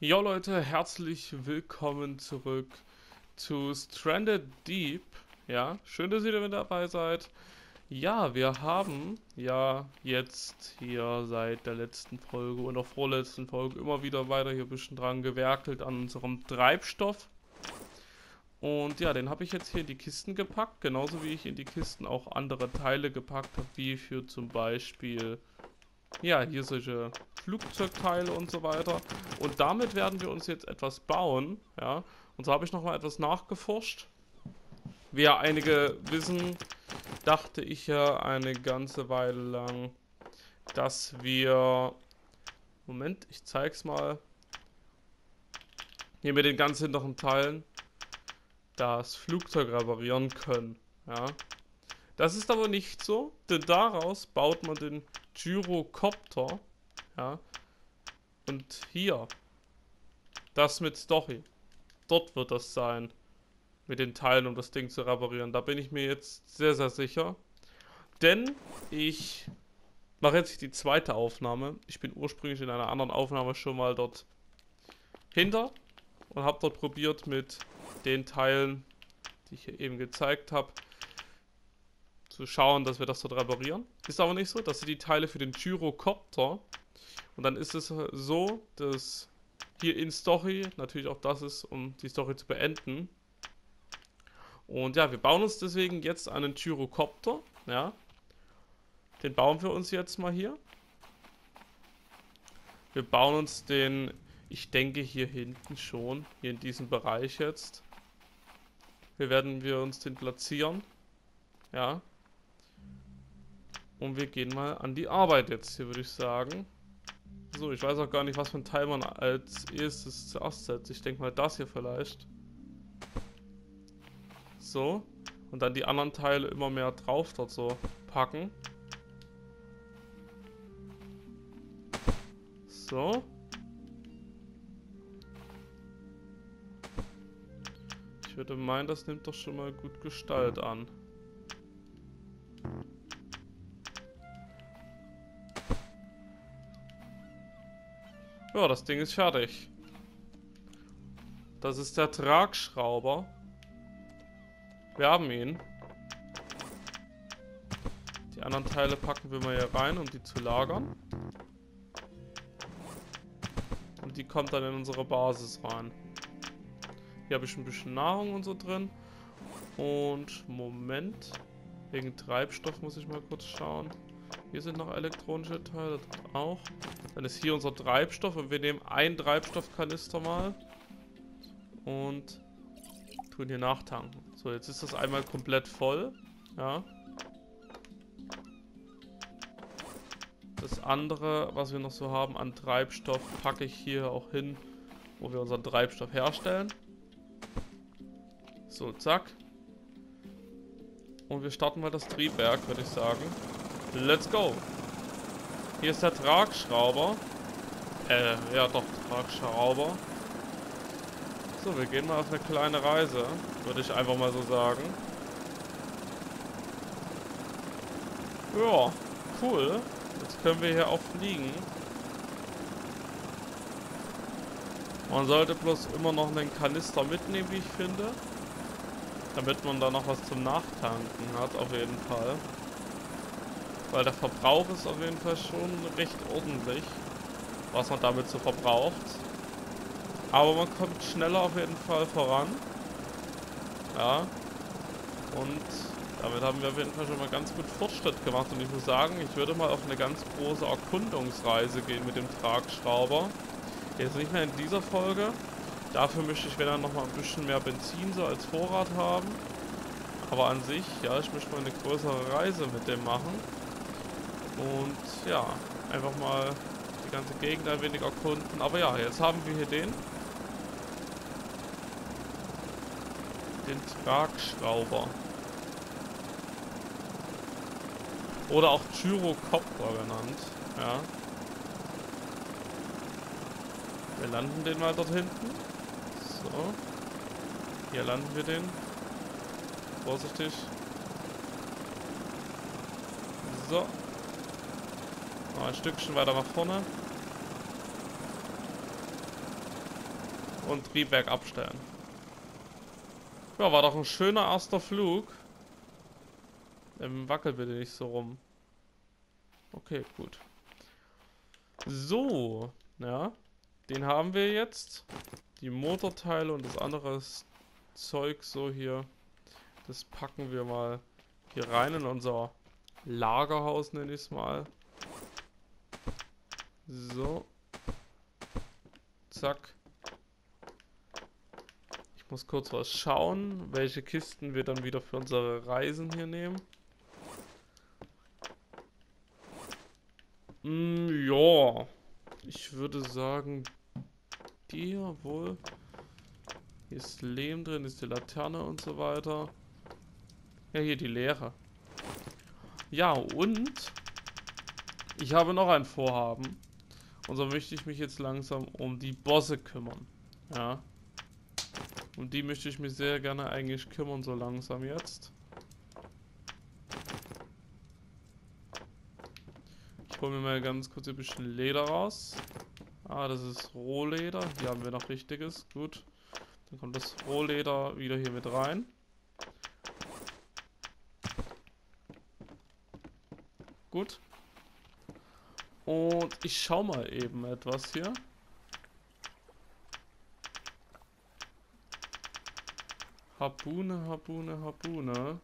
Jo Leute, herzlich willkommen zurück zu Stranded Deep. Ja, schön, dass ihr wieder mit dabei seid. Ja, wir haben ja jetzt hier seit der letzten Folge und auch vorletzten Folge immer wieder weiter hier ein bisschen dran gewerkelt an unserem Treibstoff. Und ja, den habe ich jetzt hier in die Kisten gepackt, genauso wie ich in die Kisten auch andere Teile gepackt habe, wie für zum Beispiel ja, hier solche Flugzeugteile und so weiter. Und damit werden wir uns jetzt etwas bauen, ja. Und so habe ich nochmal etwas nachgeforscht. Wie ja einige wissen, dachte ich ja eine ganze Weile lang, dass wir... Moment, ich zeig's mal. Hier mit den ganz hinteren Teilen das Flugzeug reparieren können, ja. Das ist aber nicht so, denn daraus baut man den Gyrocopter. Ja. Und hier. Das mit Story. Dort wird das sein. Mit den Teilen, um das Ding zu reparieren. Da bin ich mir jetzt sehr, sehr sicher. Denn ich mache jetzt die zweite Aufnahme. Ich bin ursprünglich in einer anderen Aufnahme schon mal dort hinter. Und habe dort probiert mit den Teilen, die ich hier eben gezeigt habe, zu schauen, dass wir das dort reparieren. Ist aber nicht so. Das sind die Teile für den Gyrocopter. Und dann ist es so, dass hier in Story natürlich auch das ist, um die Story zu beenden. Und ja, wir bauen uns deswegen jetzt einen Gyrocopter. Ja. Den bauen wir uns jetzt mal hier. Wir bauen uns den, ich denke hier hinten schon, hier in diesem Bereich jetzt. Hier werden wir uns den platzieren. Ja. Und wir gehen mal an die Arbeit jetzt hier, würde ich sagen. So, ich weiß auch gar nicht, was für ein Teil man als erstes zuerst setzt. Ich denke mal das hier vielleicht. So. Und dann die anderen Teile immer mehr drauf dort so packen. So. Ich würde meinen, das nimmt doch schon mal gut Gestalt an. Ja, das Ding ist fertig. Das ist der Tragschrauber. Wir haben ihn. Die anderen Teile packen wir mal hier rein, um die zu lagern. Und die kommt dann in unsere Basis rein. Hier habe ich ein bisschen Nahrung und so drin. Und Moment. Wegen Treibstoff muss ich mal kurz schauen. Hier sind noch elektronische Teile, das auch. Dann ist hier unser Treibstoff und wir nehmen einen Treibstoffkanister mal und tun hier nachtanken. So, jetzt ist das einmal komplett voll. Ja. Das andere, was wir noch so haben an Treibstoff, packe ich hier auch hin, wo wir unseren Treibstoff herstellen. So, zack. Und wir starten mal das Triebwerk, würde ich sagen. Let's go. Hier ist der Tragschrauber. Äh, ja doch, Tragschrauber. So, wir gehen mal auf eine kleine Reise. Würde ich einfach mal so sagen. Ja, cool. Jetzt können wir hier auch fliegen. Man sollte bloß immer noch einen Kanister mitnehmen, wie ich finde. Damit man da noch was zum Nachtanken hat, auf jeden Fall. Weil der Verbrauch ist auf jeden Fall schon recht ordentlich, was man damit so verbraucht. Aber man kommt schneller auf jeden Fall voran. Ja. Und damit haben wir auf jeden Fall schon mal ganz gut Fortschritt gemacht. Und ich muss sagen, ich würde mal auf eine ganz große Erkundungsreise gehen mit dem Tragschrauber. Jetzt nicht mehr in dieser Folge. Dafür möchte ich, wenn dann noch mal ein bisschen mehr Benzin so als Vorrat haben. Aber an sich, ja, ich möchte mal eine größere Reise mit dem machen. Und ja, einfach mal die ganze Gegend ein wenig erkunden. Aber ja, jetzt haben wir hier den. Den Tragschrauber. Oder auch Gyrocopter genannt. Ja. Wir landen den mal dort hinten. So. Hier landen wir den. Vorsichtig. So. Noch ein Stückchen weiter nach vorne. und Triebwerk abstellen. Ja, war doch ein schöner erster Flug. Ähm, wackel bitte nicht so rum. Okay, gut. So, ja. Den haben wir jetzt. Die Motorteile und das andere Zeug so hier. Das packen wir mal hier rein in unser Lagerhaus, nenne ich es mal. So. Zack. Ich muss kurz was schauen, welche Kisten wir dann wieder für unsere Reisen hier nehmen. Mm, ja. Ich würde sagen, die hier wohl. Hier ist Lehm drin, ist die Laterne und so weiter. Ja, hier die leere. Ja, und ich habe noch ein Vorhaben. Und so möchte ich mich jetzt langsam um die Bosse kümmern. Ja. Um die möchte ich mich sehr gerne eigentlich kümmern, so langsam jetzt. Ich hole mir mal ganz kurz ein bisschen Leder raus. Ah, das ist Rohleder. Hier haben wir noch richtiges. Gut. Dann kommt das Rohleder wieder hier mit rein. Gut. Und ich schau mal eben etwas hier. Habune, Habune, Habune.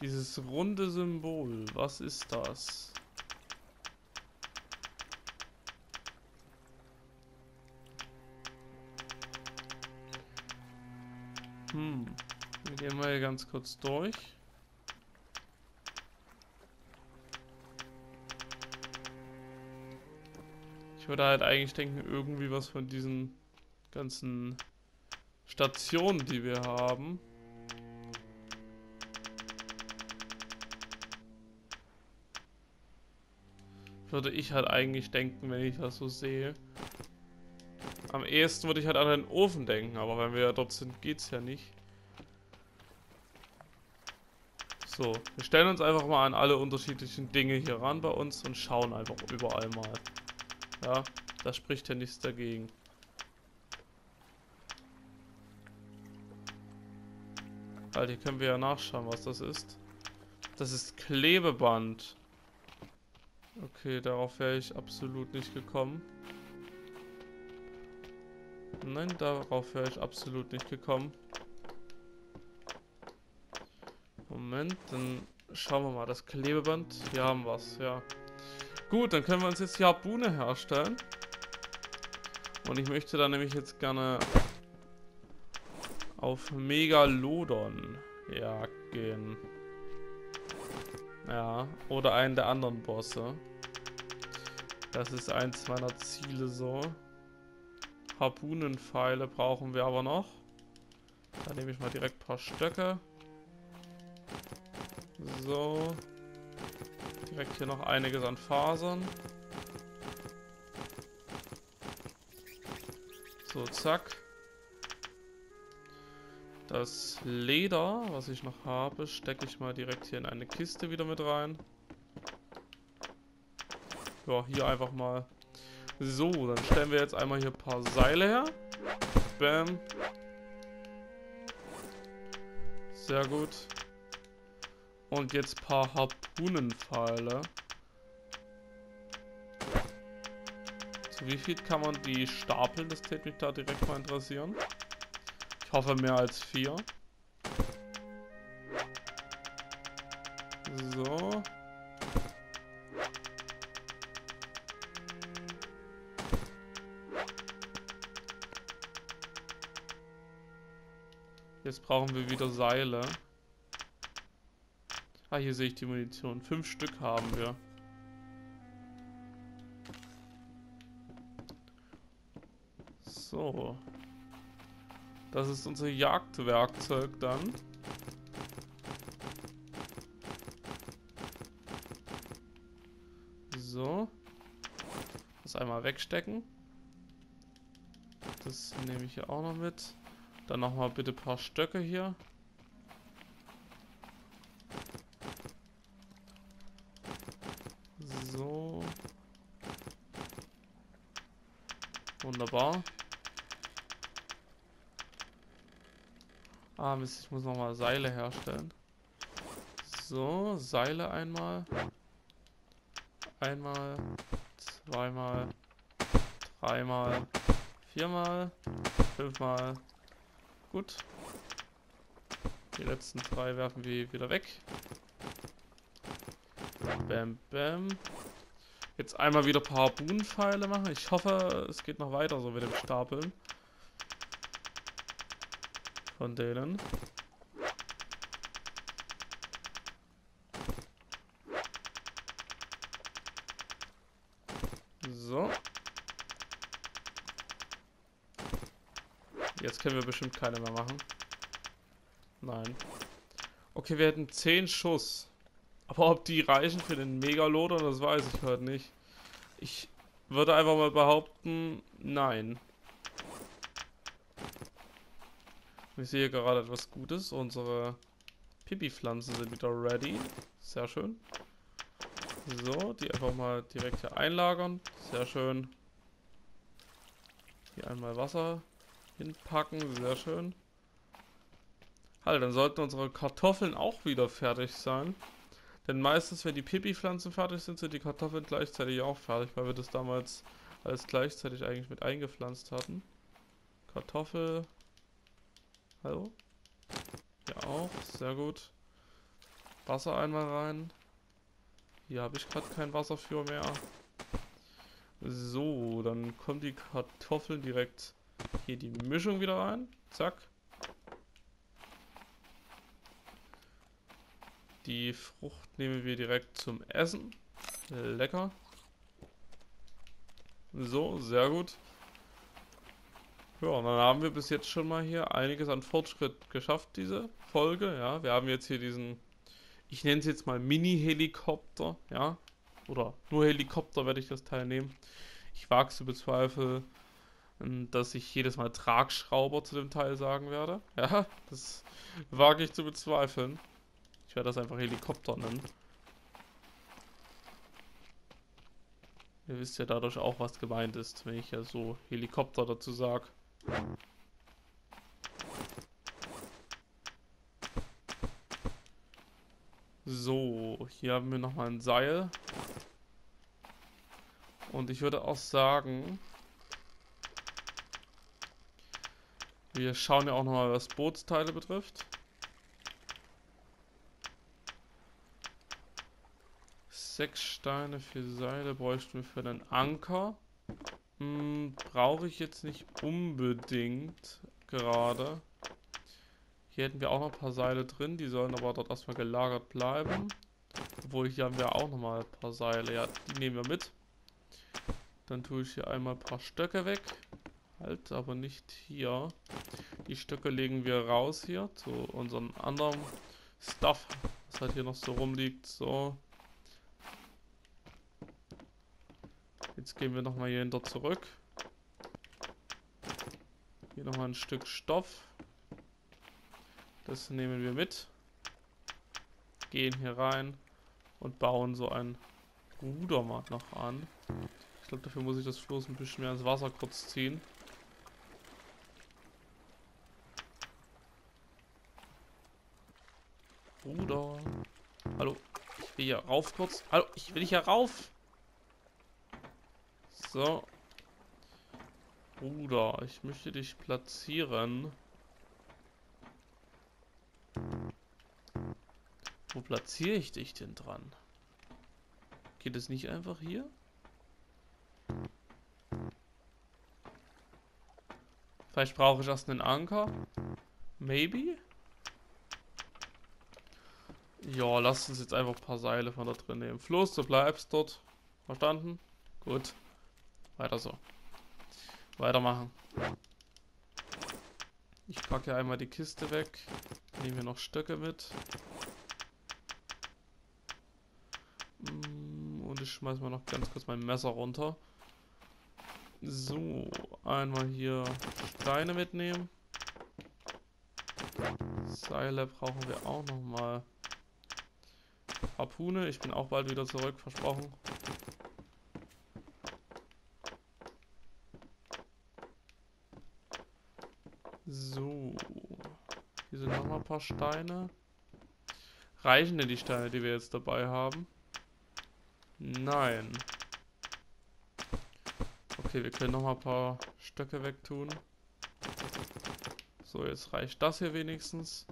Dieses runde Symbol, was ist das? Hm, wir gehen mal hier ganz kurz durch. Würde halt eigentlich denken, irgendwie was von diesen ganzen Stationen, die wir haben. Würde ich halt eigentlich denken, wenn ich das so sehe. Am ehesten würde ich halt an den Ofen denken, aber wenn wir ja dort sind, geht's ja nicht. So, wir stellen uns einfach mal an alle unterschiedlichen Dinge hier ran bei uns und schauen einfach überall mal. Ja, da spricht ja nichts dagegen. Halt, hier können wir ja nachschauen, was das ist. Das ist Klebeband. Okay, darauf wäre ich absolut nicht gekommen. Nein, darauf wäre ich absolut nicht gekommen. Moment, dann schauen wir mal. Das Klebeband. Hier haben wir es, ja. Gut, dann können wir uns jetzt die Harpune herstellen. Und ich möchte da nämlich jetzt gerne auf Megalodon jagen. Ja, oder einen der anderen Bosse. Das ist eins meiner Ziele so. Harpunenpfeile brauchen wir aber noch. Da nehme ich mal direkt ein paar Stöcke. So. Direkt hier noch einiges an Fasern. So, zack. Das Leder, was ich noch habe, stecke ich mal direkt hier in eine Kiste wieder mit rein. Ja, hier einfach mal. So, dann stellen wir jetzt einmal hier ein paar Seile her. Bam. Sehr gut. Und jetzt ein paar Harpunenpfeile. So, wie viel kann man die stapeln? Das täte mich da direkt mal interessieren. Ich hoffe mehr als vier. So. Jetzt brauchen wir wieder Seile. Ah, hier sehe ich die Munition. Fünf Stück haben wir. So. Das ist unser Jagdwerkzeug dann. So. Das einmal wegstecken. Das nehme ich hier auch noch mit. Dann nochmal bitte ein paar Stöcke hier. So. Wunderbar. Ah, Mist, ich muss nochmal Seile herstellen. So, Seile einmal. Einmal. Zweimal. Dreimal. Viermal. Fünfmal. Gut. Die letzten drei werfen wir wieder weg. Bam, bam. Jetzt einmal wieder ein paar Harpunenpfeile machen. Ich hoffe, es geht noch weiter so mit dem Stapeln. Von denen. So. Jetzt können wir bestimmt keine mehr machen. Nein. Okay, wir hätten 10 Schuss. Aber ob die reichen für den Megaloader, das weiß ich halt nicht. Ich würde einfach mal behaupten, nein. Ich sehe gerade etwas Gutes. Unsere Pipi-Pflanzen sind wieder ready. Sehr schön. So, die einfach mal direkt hier einlagern. Sehr schön. Hier einmal Wasser hinpacken. Sehr schön. Halt, dann sollten unsere Kartoffeln auch wieder fertig sein. Denn meistens, wenn die Pipi-Pflanzen fertig sind, sind die Kartoffeln gleichzeitig auch fertig, weil wir das damals alles gleichzeitig eigentlich mit eingepflanzt hatten. Kartoffel. Hallo? Hier auch, sehr gut. Wasser einmal rein. Hier habe ich gerade kein Wasser für mehr. So, dann kommen die Kartoffeln direkt hier die Mischung wieder rein. Zack. Die Frucht nehmen wir direkt zum Essen. Lecker. So, sehr gut. Ja, dann haben wir bis jetzt schon mal hier einiges an Fortschritt geschafft, diese Folge. Ja, wir haben jetzt hier diesen, ich nenne es jetzt mal Mini-Helikopter, ja. Oder nur Helikopter werde ich das Teil nehmen. Ich wage zu bezweifeln, dass ich jedes Mal Tragschrauber zu dem Teil sagen werde. Ja, das wage ich zu bezweifeln. Ich werde das einfach Helikopter nennen. Ihr wisst ja dadurch auch, was gemeint ist, wenn ich ja so Helikopter dazu sage. So, hier haben wir nochmal ein Seil. Und ich würde auch sagen, wir schauen ja auch nochmal, was Bootsteile betrifft. Sechs Steine für Seile bräuchten wir für den Anker. Hm, Brauche ich jetzt nicht unbedingt gerade. Hier hätten wir auch noch ein paar Seile drin, die sollen aber dort erstmal gelagert bleiben. Obwohl hier haben wir auch noch mal ein paar Seile. Ja, die nehmen wir mit. Dann tue ich hier einmal ein paar Stöcke weg. Halt, aber nicht hier. Die Stöcke legen wir raus hier zu unserem anderen Stuff, was halt hier noch so rumliegt. So. Jetzt gehen wir nochmal hier hinter zurück. Hier nochmal ein Stück Stoff. Das nehmen wir mit. Gehen hier rein und bauen so ein Ruder mal noch an. Ich glaube, dafür muss ich das Floß ein bisschen mehr ins Wasser kurz ziehen. Ruder. Hallo. Ich will hier rauf kurz. Hallo, ich will hier rauf. So. Bruder, ich möchte dich platzieren. Wo platziere ich dich denn dran? Geht es nicht einfach hier? Vielleicht brauche ich erst einen Anker. Maybe? Ja, lass uns jetzt einfach ein paar Seile von da drin nehmen. Floß, du bleibst dort. Verstanden? Gut. Weiter so. Weitermachen. Ich packe einmal die Kiste weg. Nehmen wir noch Stöcke mit. Mm, und ich schmeiß mal noch ganz kurz mein Messer runter. So, einmal hier Steine mitnehmen. Seile brauchen wir auch noch mal. Harpune, ich bin auch bald wieder zurück, versprochen. So. Hier sind noch mal ein paar Steine. Reichen denn die Steine, die wir jetzt dabei haben? Nein. Okay, wir können noch mal ein paar Stöcke wegtun. So, jetzt reicht das hier wenigstens.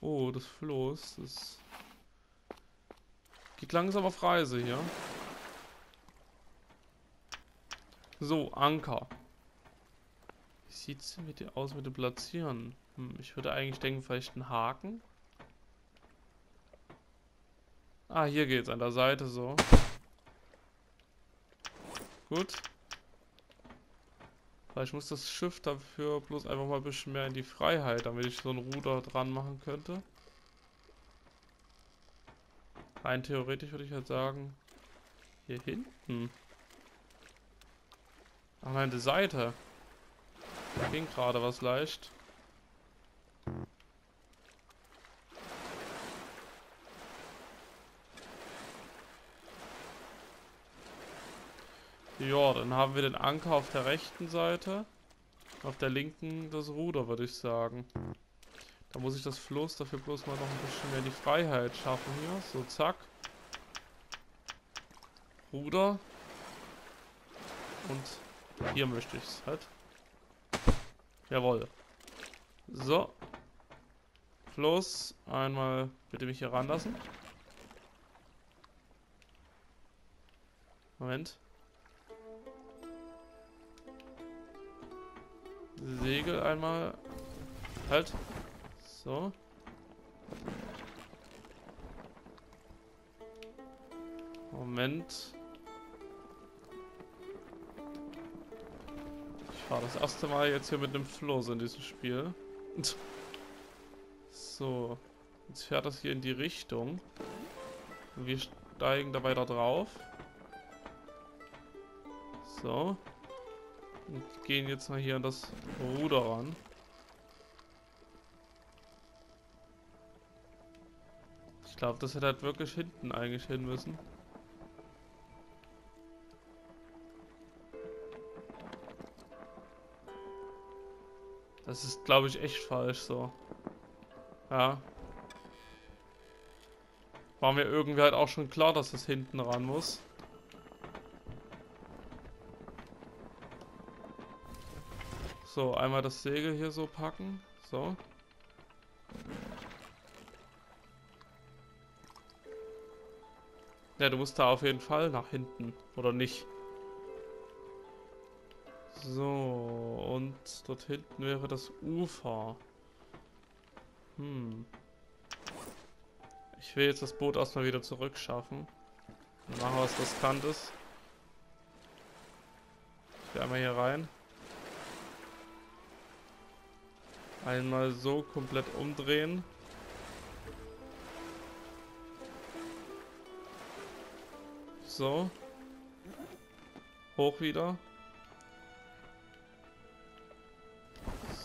Oh, das Floß, das geht langsam auf Reise hier. So, Anker. Wie sieht es mit aus mit dem Platzieren? Hm, ich würde eigentlich denken, vielleicht ein Haken. Ah, hier geht's an der Seite so. Gut. Vielleicht muss das Schiff dafür bloß einfach mal ein bisschen mehr in die Freiheit, damit ich so ein Ruder dran machen könnte. Rein theoretisch würde ich halt sagen, hier hinten. Ach nein, die Seite. Ging gerade was leicht. Ja, dann haben wir den Anker auf der rechten Seite. Auf der linken das Ruder, würde ich sagen. Da muss ich das Floß dafür bloß mal noch ein bisschen mehr die Freiheit schaffen hier. So, zack. Ruder. Und hier möchte ich es halt. Jawohl. So. Floß. Einmal bitte mich hier ranlassen. Moment. Segel einmal. Halt. So. Moment. Fahre das erste Mal jetzt hier mit dem Floß in diesem Spiel. So. Jetzt fährt das hier in die Richtung. Wir steigen da weiter drauf. So. Und gehen jetzt mal hier an das Ruder ran. Ich glaube, das hätte halt wirklich hinten eigentlich hin müssen. Das ist, glaube ich, echt falsch so. Ja. War mir irgendwie halt auch schon klar, dass das hinten ran muss. So, einmal das Segel hier so packen. So. Ja, du musst da auf jeden Fall nach hinten. Oder nicht? So, und dort hinten wäre das Ufer. Hm. Ich will jetzt das Boot erstmal wieder zurückschaffen. Dann machen wir was Riskantes. Ich will einmal hier rein. Einmal so komplett umdrehen. So. Hoch wieder.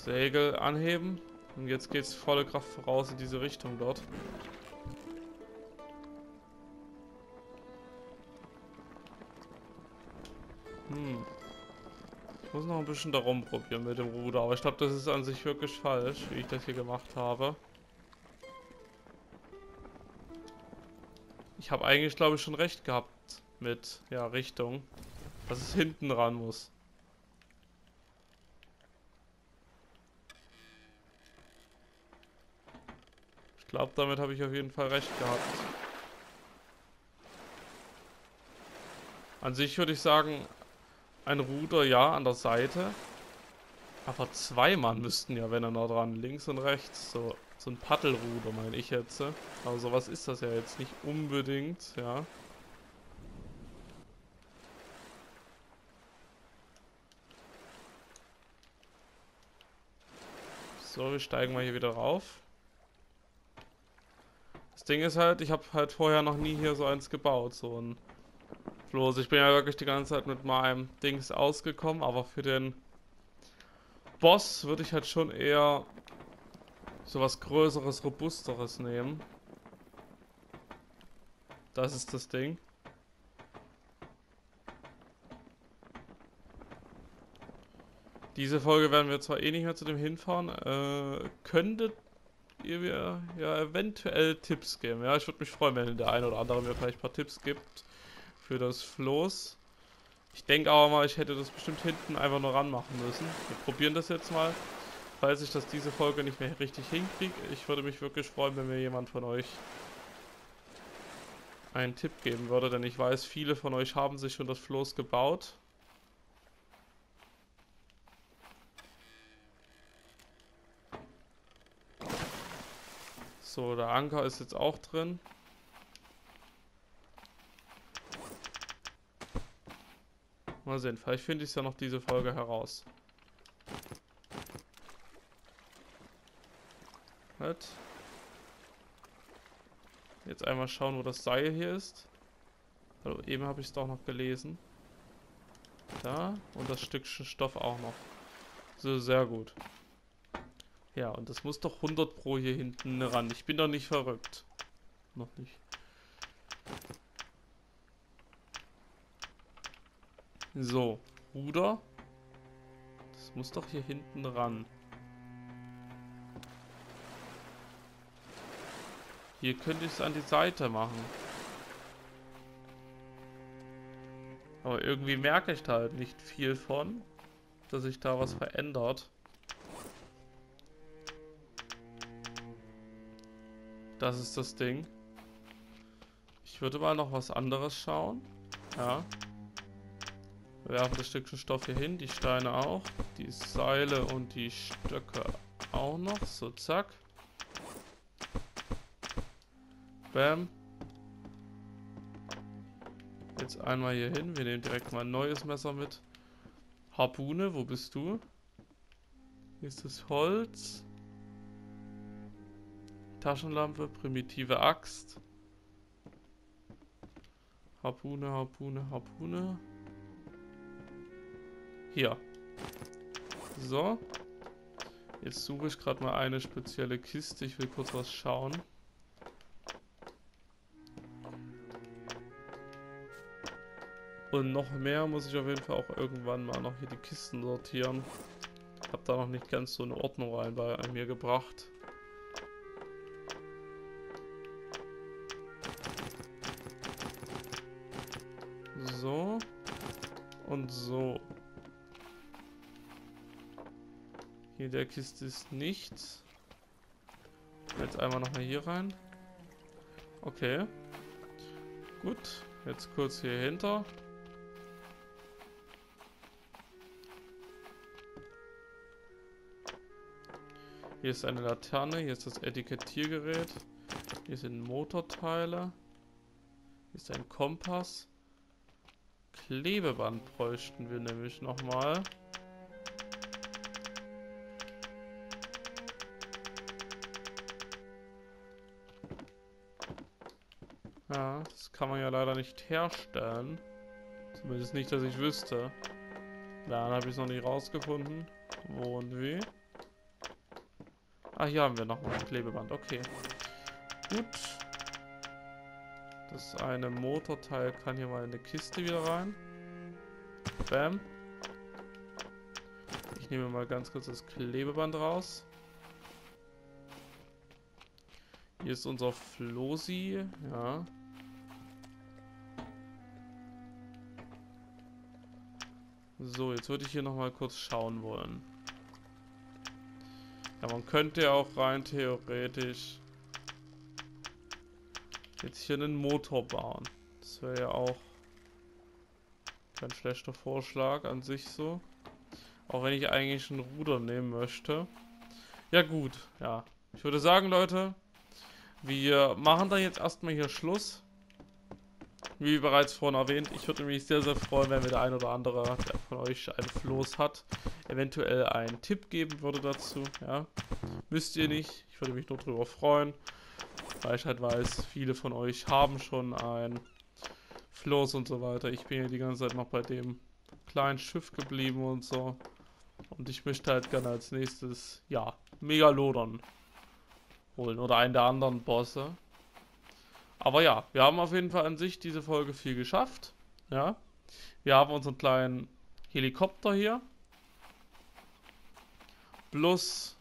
Segel anheben. Und jetzt geht's volle Kraft voraus in diese Richtung dort. Hm muss noch ein bisschen darum probieren mit dem Ruder, aber ich glaube, das ist an sich wirklich falsch, wie ich das hier gemacht habe. Ich habe eigentlich, glaube ich, schon recht gehabt mit, ja, Richtung, dass es hinten ran muss. Glaube, damit habe ich auf jeden Fall recht gehabt. An sich würde ich sagen, ein Ruder, ja, an der Seite. Aber zwei Mann müssten ja, wenn er noch dran, links und rechts. So, so ein Paddelruder, meine ich jetzt. Aber sowas ist das ja jetzt nicht unbedingt, ja. So, wir steigen mal hier wieder rauf. Ding ist halt, ich habe halt vorher noch nie hier so eins gebaut, so ein bloß. Ich bin ja wirklich die ganze Zeit mit meinem Dings ausgekommen, aber für den Boss würde ich halt schon eher sowas Größeres, Robusteres nehmen. Das ist das Ding. Diese Folge werden wir zwar eh nicht mehr zu dem hinfahren. Äh, könntet ihr mir ja eventuell Tipps geben. Ja, ich würde mich freuen, wenn der eine oder andere mir vielleicht ein paar Tipps gibt für das Floß. Ich denke aber mal, ich hätte das bestimmt hinten einfach nur ranmachen müssen. Wir probieren das jetzt mal. Falls ich das diese Folge nicht mehr richtig hinkriege, ich würde mich wirklich freuen, wenn mir jemand von euch einen Tipp geben würde, denn ich weiß, viele von euch haben sich schon das Floß gebaut. So, der Anker ist jetzt auch drin. Mal sehen, vielleicht finde ich es ja noch diese Folge heraus. Halt. Jetzt einmal schauen, wo das Seil hier ist. Also eben habe ich es doch noch gelesen. Da. Und das Stückchen Stoff auch noch. So, sehr gut. Ja, und das muss doch 100 pro hier hinten ran. Ich bin doch nicht verrückt. Noch nicht. So, Ruder. Das muss doch hier hinten ran. Hier könnte ich es an die Seite machen. Aber irgendwie merke ich da halt nicht viel von, dass sich da was verändert. Das ist das Ding. Ich würde mal noch was anderes schauen. Ja. Wir werfen das Stückchen Stoff hier hin, die Steine auch, die Seile und die Stöcke auch noch. So, zack. Bam. Jetzt einmal hier hin. Wir nehmen direkt mal ein neues Messer mit. Harpune, wo bist du? Hier ist das Holz. Taschenlampe, primitive Axt. Harpune, Harpune, Harpune. Hier. So. Jetzt suche ich gerade mal eine spezielle Kiste. Ich will kurz was schauen. Und noch mehr muss ich auf jeden Fall auch irgendwann mal noch hier die Kisten sortieren. Hab da noch nicht ganz so eine Ordnung rein bei mir gebracht. So. Hier in der Kiste ist nichts. Jetzt einmal nochmal hier rein. Okay. Gut. Jetzt kurz hier hinter. Hier ist eine Laterne, hier ist das Etikettiergerät. Hier sind Motorteile. Hier ist ein Kompass. Klebeband bräuchten wir nämlich nochmal. Ja, das kann man ja leider nicht herstellen. Zumindest nicht, dass ich wüsste. Dann habe ich es noch nicht rausgefunden. Wo und wie. Ah, hier haben wir nochmal ein Klebeband. Okay. Gut. Das eine Motorteil kann hier mal in eine Kiste wieder rein. Bam. Ich nehme mal ganz kurz das Klebeband raus. Hier ist unser Flosi. Ja. So, jetzt würde ich hier nochmal kurz schauen wollen. Ja, man könnte ja auch rein theoretisch jetzt hier einen Motor bauen. Das wäre ja auch kein schlechter Vorschlag an sich so. Auch wenn ich eigentlich ein Ruder nehmen möchte. Ja gut, ja. Ich würde sagen, Leute, wir machen da jetzt erstmal hier Schluss. Wie bereits vorhin erwähnt, ich würde mich sehr, sehr freuen, wenn mir der ein oder andere, der von euch ein Floß hat, eventuell einen Tipp geben würde dazu. Ja, Müsst ihr nicht. Ich würde mich nur darüber freuen, halt weiß, viele von euch haben schon ein Floß und so weiter. Ich bin ja die ganze Zeit noch bei dem kleinen Schiff geblieben und so. Und ich möchte halt gerne als nächstes, ja, Megalodon holen oder einen der anderen Bosse. Aber ja, wir haben auf jeden Fall an sich diese Folge viel geschafft. Ja. Wir haben unseren kleinen Helikopter hier. Plus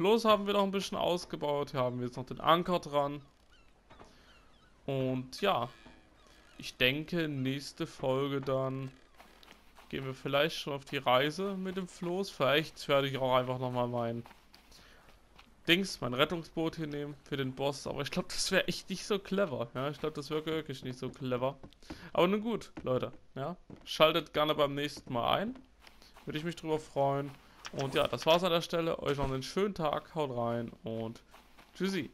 Floß haben wir noch ein bisschen ausgebaut. Hier haben wir jetzt noch den Anker dran. Und ja, ich denke, nächste Folge dann gehen wir vielleicht schon auf die Reise mit dem Floß. Vielleicht werde ich auch einfach nochmal mein Dings, mein Rettungsboot hier nehmen für den Boss. Aber ich glaube, das wäre echt nicht so clever. Ja, ich glaube, das wäre wirklich nicht so clever. Aber nun gut, Leute. Ja, schaltet gerne beim nächsten Mal ein. Würde ich mich drüber freuen. Und ja, das war's an der Stelle. Euch noch einen schönen Tag. Haut rein und tschüssi.